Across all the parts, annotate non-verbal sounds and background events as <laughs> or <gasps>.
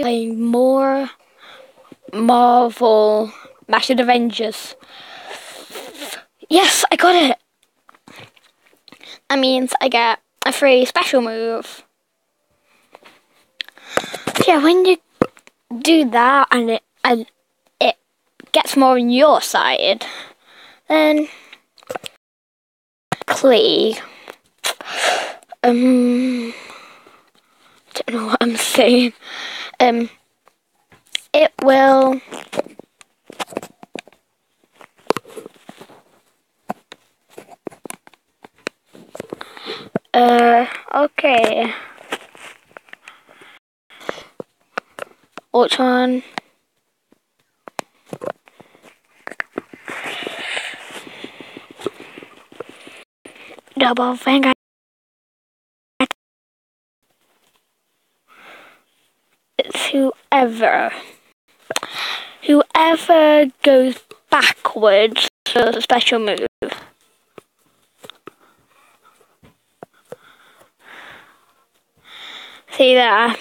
playing more Marvel Massive Avengers. Yes, I got it! That means I get a free special move. Yeah, when you do that and it and it gets more on your side, then Klee. Um don't know what I'm saying. Um it will Uh, okay. Ultron. Double finger. It's whoever. Whoever goes backwards does a special move. See there.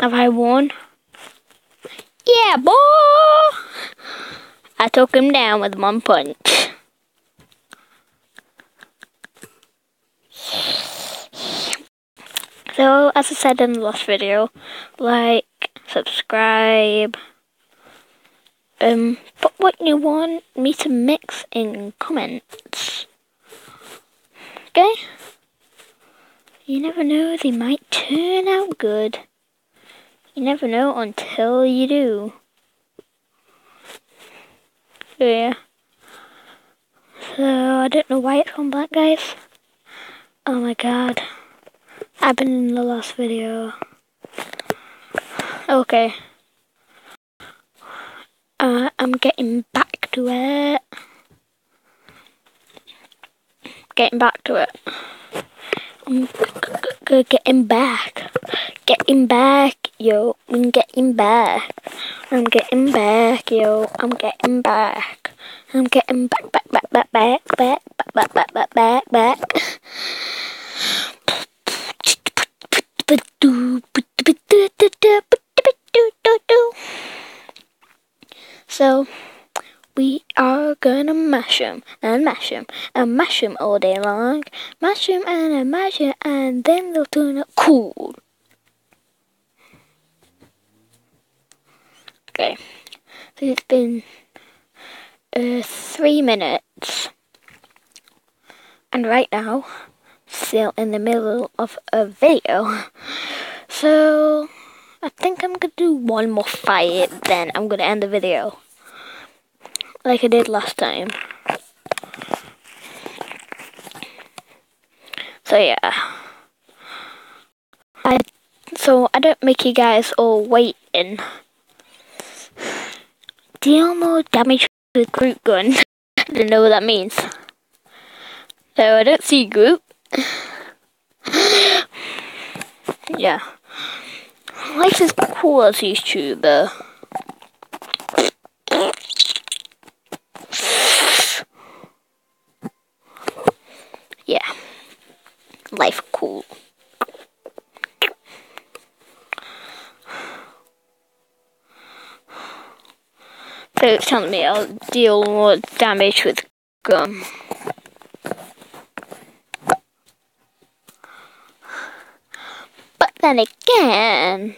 Have I won? Yeah, boy! I took him down with one punch. So, as I said in the last video, like, subscribe, um, put what you want me to mix in comments. Okay? You never know, they might turn out good. You never know until you do. Yeah. So, I don't know why it's gone black, guys. Oh my god. I've been in the last video. Okay. Uh, I'm getting back to it. Getting back to it. I'm getting back. Getting back, yo. I'm getting back. I'm getting back, yo. I'm getting back. I'm getting back, back, back, back, back, back, back, back, back, back, back. So, we are gonna mash 'em and mash 'em and mash 'em all day long. Mash 'em and mash 'em and then they'll turn out cool. Okay, so it's been uh, three minutes, and right now, still in the middle of a video. So, I think I'm gonna do one more fight, then I'm gonna end the video. Like I did last time. So yeah. I so I don't make you guys all waiting. Deal more damage with group gun. <laughs> I don't know what that means. So I don't see group. <gasps> yeah. Life is cool as YouTuber. Yeah. Life cool. So it's telling me I'll deal more damage with gum. But then again,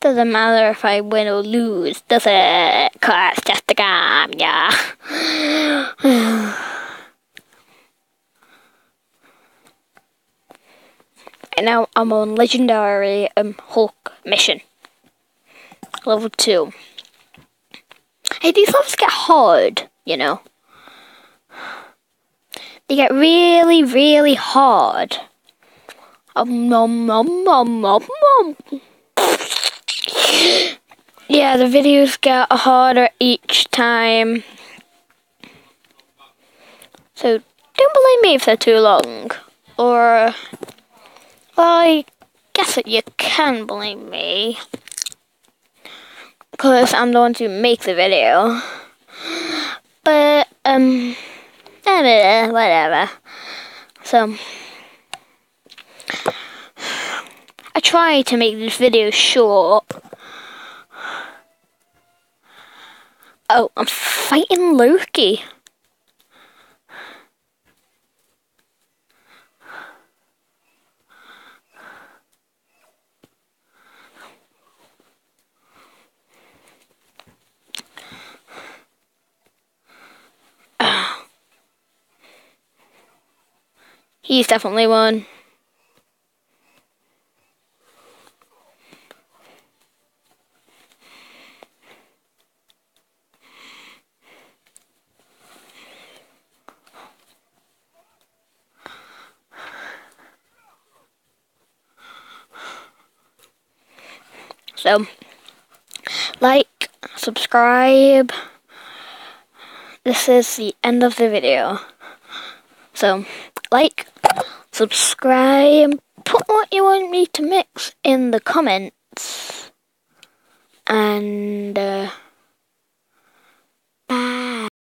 doesn't matter if I win or lose, does it? Cause just a game, yeah. <sighs> and now I'm on legendary um Hulk mission. Level two. Hey, these levels get hard, you know. They get really, really hard. Um, um, um, um, um, um. Yeah, the videos get harder each time. So, don't blame me if they're too long. Or, I guess that you can blame me. because I'm the one to make the video. But, um, whatever. So, I try to make this video short. Oh, I'm fighting Loki. He's definitely one. So, like, subscribe. This is the end of the video. So, like, subscribe, put what you want me to mix in the comments, and uh, bye.